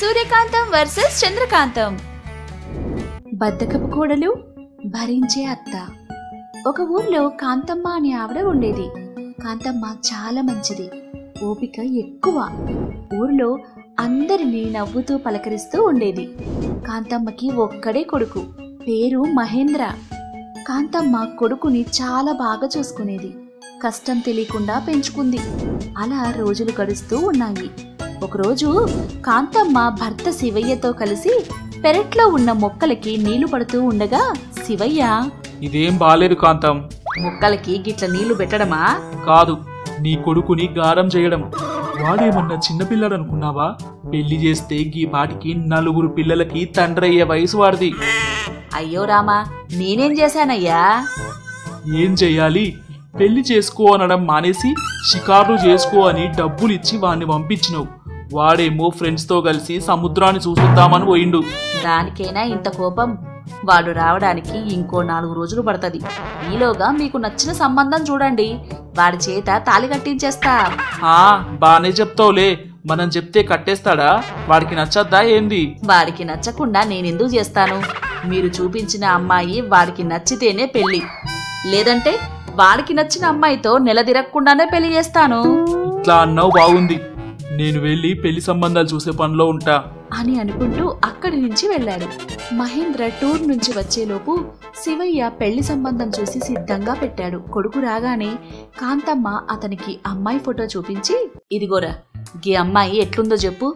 సూర్యకాంతం versus చంద్రకాంతం. బద్దకపు కోడలు భరించే అత్త. ఒక ఊర్లో కాంతమ్మ అనే ఆవిడ ఉండేది. కాంతమ్మ చాలా మంచిది ఓపిక ఎక్కువ. ఊర్లో అందరినీ నవ్వుతూ పలకరిస్తూ ఉండేది. కాంతమ్మకి ఒక్కడే కొడుకు పేరు మహేంద్ర. కాంతమ్మ కొడుకుని చాలా బాగా చూసుకునేది కష్టం తెలియకుండా పెంచుకుంది. అలా రోజులు గడుస్తూ ఉన్నాయి. ఒకరోజు కాంతమ్మ భర్త శివయ్యతో కలిసి పెరట్లో ఉన్న మొక్కలకి నీళ్ళు పడుతూ ఉండగా శివయ్య! ఇదేం బాలేదు కాంతం. మొక్కలకి గిట్ల నీళ్ళు పెట్టడమా? కాదు నీ కొడుకుని గారం చేయడం. వాడేమన్నా చిన్నపిల్లడు అనుకున్నావా పెళ్ళి చేస్తే గీ పాటికి నలుగురు పిల్లలకి తండ్రయ్యే వయసు వాడిది. అయ్యో రామా నేనేం చేశానయ్యా? ఏం చెయ్యాలి పెళ్ళి చేసుకో అనడం మానేసి షికార్లు చేసుకో అని డబ్బులిచ్చి వాణ్ణి పంపించినావు. వాడేమో ఫ్రెండ్స్తో కలిసి సముద్రాన్ని చూసొద్దామని పోయిండు. దానికైనా ఇంత కోపం? వాడు రావడానికి ఇంకో నాలుగు రోజులు పడుతుంది. ఈలోగా మీకు నచ్చిన సంబంధం చూడండి. వాడి చేత తాళి కట్టించేస్తా. ఆ బానే చెప్తావులే. మనం చెప్తే కట్టేస్తాడా? వాడికి నచ్చద్దా ఏంది? వాడికి నచ్చకుండా నేనెందుకు చేస్తాను? మీరు చూపించిన అమ్మాయి వాడికి నచ్చితేనే పెళ్ళి లేదంటే వాడికి నచ్చిన అమ్మాయితో నెలదిరక్కుండానే పెళ్ళి చేస్తాను. ఇట్లా అన్నావు బాగుంది. నేను వెళ్ళి పెళ్ళి సంబంధాలు చూసే పనిలో ఉంటా. అని అనుకుంటూ అక్కడి నుంచి వెళ్ళాడు. మహేంద్ర టూర్ నుంచి వచ్చేలోపు శివయ్య పెళ్ళి సంబంధం చూసి సిద్ధంగా పెట్టాడు. కొడుకు రాగానే కాంతమ్మ అతనికి అమ్మాయి ఫోటో చూపించి ఇదిగోరా గీ అమ్మాయి ఎట్లుందో చెప్పు.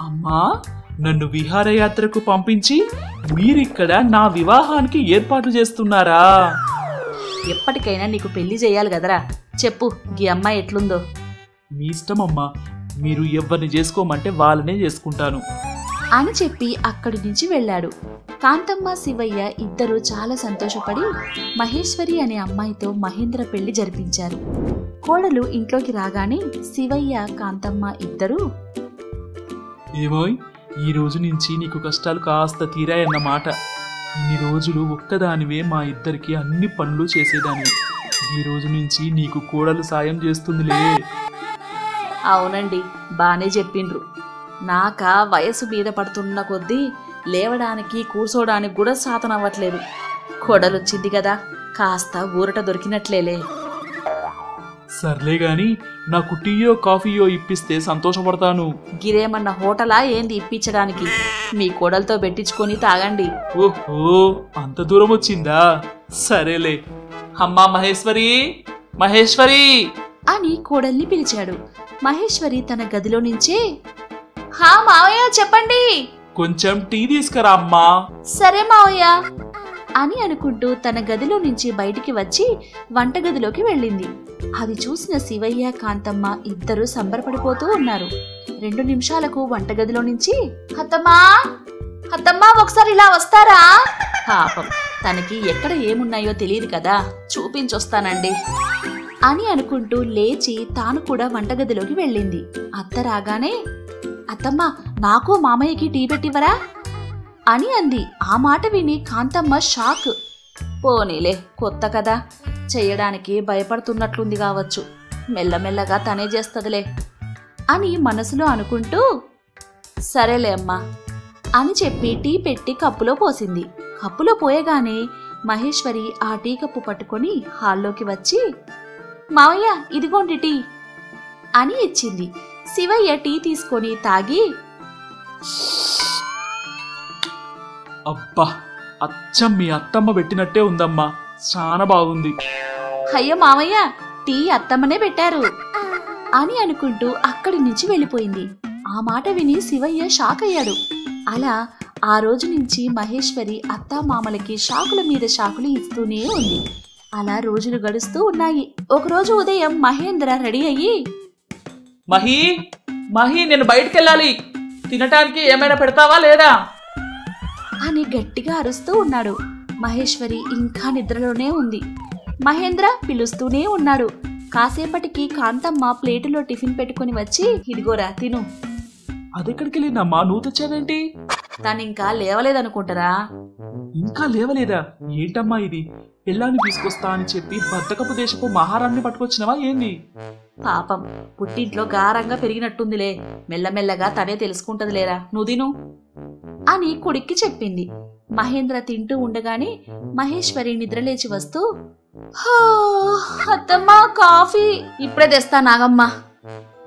అమ్మా నన్ను విహారయాత్రకు పంపించి మీరిక్కడ నా వివాహానికి ఏర్పాట్లు చేస్తున్నారా? ఎప్పటికైనా నీకు పెళ్ళి చేయాలి కదరా. చెప్పు గీ అమ్మాయి ఎట్లుందో. మీ ఇష్టం అమ్మా మీరు ఎవరిని చేసుకోమంటే వాళ్ళనే చేసుకుంటాను. అని చెప్పి అక్కడి నుంచి వెళ్ళాడు. కాంతమ్మ శివయ్య ఇద్దరూ చాలా సంతోషపడి మహేశ్వరి అనే అమ్మాయితో మహేంద్ర పెళ్ళి జరిపించారు. కోడలు ఇంట్లోకి రాగానే శివయ్య కాంతమ్మ ఇద్దరూ ఏమోయ్ ఈ రోజు నుంచి నీకు కష్టాలు కాస్త తీరాయన్నమాట. ఇన్ని రోజులు ఒక్కదానివే మా ఇద్దరికి అన్ని పనులు చేసేదానివి. ఈ రోజు నుంచి నీకు కోడలు సాయం చేస్తుందిలే. అవునండి బానే చెప్పిండ్రు. నాక వయసు మీద పడుతున్న కొద్దీ లేవడానికి కూర్చోడానికి కూడా సాతనవ్వట్లేదు కొడలొచ్చింది కదా కాస్త ఊరట దొరికినట్లేలే. సర్లే గాని నాకు టీయో కాఫీయో ఇప్పిస్తే సంతోషపడతాను. గిరేమన్న హోటలా ఏంది ఇప్పించడానికి? మీ కోడలతో పెట్టించుకొని తాగండి. ఓహో అంత దూరం వచ్చిందా? సరేలే. అమ్మా మహేశ్వరి మహేశ్వరి! అని కోడల్ని పిలిచాడు. మహేశ్వరి తన గదిలో నుంచే హా మావయ్య చెప్పండి. కొంచెం టీ తీసుకురా అమ్మా. సరే మావయ్య. అని అనుకుంటూ తన గదిలో నుంచి బయటికి వచ్చి వంటగదిలోకి వెళ్ళింది. అది చూసిన శివయ్య కాంతమ్మ ఇద్దరూ సంబరపడిపోతూ ఉన్నారు. రెండు నిమిషాలకు వంటగదిలో నుంచి అత్తమ్మా అత్తమ్మా ఒకసారి ఇలా వస్తారా? పాపం తనకి ఎక్కడ ఏమున్నాయో తెలియదు కదా. చూపించొస్తానండి. అని అనుకుంటూ లేచి తాను కూడా వంటగదిలోకి వెళ్ళింది. అత్త రాగానే అత్తమ్మ నాకు మామయ్యకి టీ పెట్టివరా అని అంది. ఆ మాట విని కాంతమ్మ షాక్. పోనీలే కొత్త కదా. చెయ్యడానికి భయపడుతున్నట్లుంది కావచ్చు. మెల్లమెల్లగా తనే చేస్తదిలే అని మనసులో అనుకుంటూ సరేలే అమ్మా అని చెప్పి టీ పెట్టి కప్పులో పోసింది. కప్పులో పోయగానే మహేశ్వరి ఆ టీ కప్పు పట్టుకొని హాల్లోకి వచ్చి మావయ్య ఇదిగోండి టీ. అని ఇచ్చింది. శివయ్య టీ తీసుకొని తాగి అబ్బా అచ్చం మీ అత్తమ్మ పెట్టినట్టే ఉందమ్మా. చాలా బాగుంది. అయ్యో మావయ్య టీ అత్తమ్మనే పెట్టారు. అని అనుకుంటూ అక్కడి నుంచి వెళ్ళిపోయింది. ఆ మాట విని శివయ్య షాక్ అయ్యాడు. అలా ఆ రోజు నుంచి మహేశ్వరి అత్తా మామలకి షాకుల మీద షాకులు ఇస్తూనే ఉంది. అలా రోజులు గడుస్తూ ఉన్నాయి. ఒకరోజు ఉదయం మహేంద్ర రెడీ అయ్యి మహి మహి నేను బయటికి వెళ్ళాలి తినటానికి ఏమైనా పెడతావా లేదా? అని గట్టిగా అరుస్తూ ఉన్నాడు. మహేశ్వరి ఇంకా నిద్రలోనే ఉంది. మహేంద్ర పిలుస్తూనే ఉన్నాడు. కాసేపటికి కాంతమ్మ ప్లేటులో టిఫిన్ పెట్టుకుని వచ్చి ఇదిగోరా తిను. అదెక్కడికి వెళ్ళిందమ్మా నువ్వు తెచ్చావేంటి? తను ఇంకా లేవలేదనుకుంటారా? ఇంకా లేవలేదా? ఏంటమ్మా ఇది? పిల్లాన్ని తీసుకొస్తా అని చెప్పి బద్దకపు దేశపు మహారాణ్ణి పట్టుకొచ్చినవా ఏంది? పాపం పుట్టింట్లో గారంగా పెరిగినట్టుందిలే. మెల్లమెల్లగా తనే తెలుసుకుంటది లేరా తిను. అని కొడుక్కి చెప్పింది. మహేంద్ర తింటూ ఉండగానే మహేశ్వరి నిద్రలేచి వస్తూ "హా, అత్తమ్మా కాఫీ. ఇప్పుడే తెస్తా నాగమ్మ.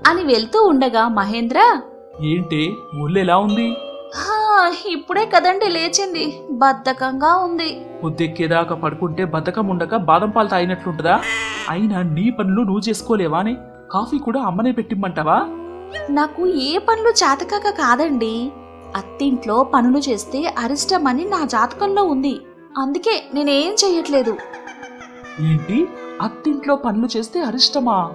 అని వెళ్తూ ఉండగా మహేంద్ర ఏంటే ఒళ్ళు ఎలా ఉంది? "హా, ఇప్పుడే కదండి లేచింది. బద్ధకంగా ఉంది. పొద్దెక్కేదాకా పడుకుంటే బద్ధకం ఉండక బాదం పాలు తాగినట్లుంటదా? అయినా నీ పనులు నువ్వు చేసుకోలేవానే కాఫీ కూడా అమ్మనే పెట్టిమ్మంటావా? నాకు ఏ పనులు చేతకాక కాదండి. అత్తింట్లో పనులు చేస్తే అరిష్టమని నా జాతకంలో ఉంది. అందుకే నేనేం చెయ్యట్లేదు. ఏంటి? అత్తింట్లో పనులు చేస్తే అరిష్టమా?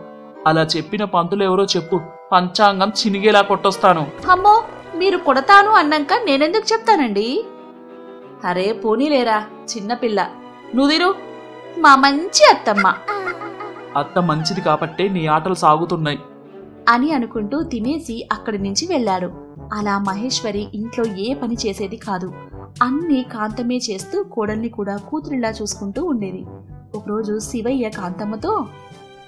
అలా చెప్పిన పంతులు ఎవరో చెప్పు. పంచాంగం చినిగేలా కొట్టొస్తాను. అమ్మో! మీరు కొడతాను అన్నాక నేనెందుకు చెప్తానండి? అరే పోనీలేరా చిన్నపిల్ల నుదిరు మా మంచి అత్తమ్మ. అత్త మంచిది కాబట్టే నీ ఆటలు సాగుతున్నాయి. అని అనుకుంటూ తినేసి అక్కడి నుంచి వెళ్ళాడు అలా మహేశ్వరి ఇంట్లో ఏ పని చేసేది కాదు. అన్నీ కాంతమే చేస్తూ కోడల్ని కూడా కూతురిలా చూసుకుంటూ ఉండేది. ఒకరోజు శివయ్య కాంతమ్మతో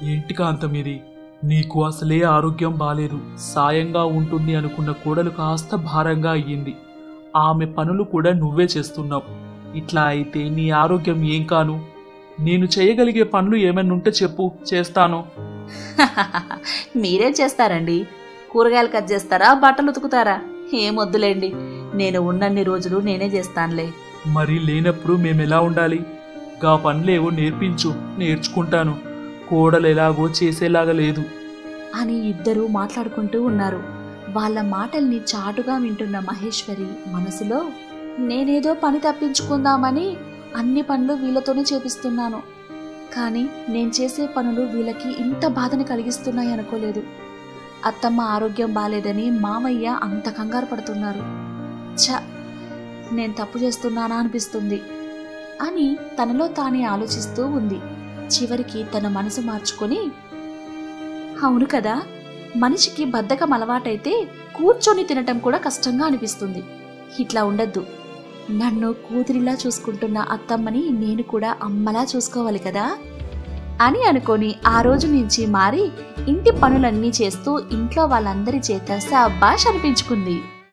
ఏంటి కాంతం ఇది? నీకు అసలే ఆరోగ్యం బాలేదు. సాయంగా ఉంటుంది అనుకున్న కోడలు కాస్త భారంగా అయ్యింది. ఆమె పనులు కూడా నువ్వే చేస్తున్నావు. ఇట్లా అయితే నీ ఆరోగ్యం ఏం కాను? నేను చేయగలిగే పనులు ఏమైనా ఉంటే చెప్పు చేస్తాను. మీరేం చేస్తారండి. కూరగాయలు కట్ చేస్తారా బట్టలు ఉతుకుతారా? ఏమొద్దులేండి నేను ఉన్నన్ని రోజులు నేనే చేస్తానులే. మరి లేనప్పుడు మేమెలా ఉండాలి? గా పనులేవో నేర్పించు నేర్చుకుంటాను. కోడలు ఎలాగో చేసేలాగా లేదు. అని ఇద్దరూ మాట్లాడుకుంటూ ఉన్నారు. వాళ్ళ మాటల్ని చాటుగా వింటున్న మహేశ్వరి మనసులో నేనేదో పని తప్పించుకుందామని అన్ని పనులు వీళ్ళతోనే చేపిస్తున్నాను. కానీ నేను చేసే పనులు వీళ్ళకి ఇంత బాధని కలిగిస్తున్నాయి అనుకోలేదు. అత్తమ్మ ఆరోగ్యం బాలేదని మామయ్య అంత కంగారు పడుతున్నారు. ఛ నేను తప్పు చేస్తున్నానా అనిపిస్తుంది అని తనలో తానే ఆలోచిస్తూ ఉంది. చివరికి తన మనసు మార్చుకొని అవును కదా మనిషికి బద్ధకం అలవాటైతే కూర్చొని తినటం కూడా కష్టంగా అనిపిస్తుంది. ఇట్లా ఉండద్దు. నన్ను కూతురిలా చూసుకుంటున్న అత్తమ్మని నేను కూడా అమ్మలా చూసుకోవాలి కదా అని అనుకొని ఆ రోజు నుంచి మారి ఇంటి పనులన్నీ చేస్తూ ఇంట్లో వాళ్ళందరి చేత శాబాష్ అనిపించుకుంది.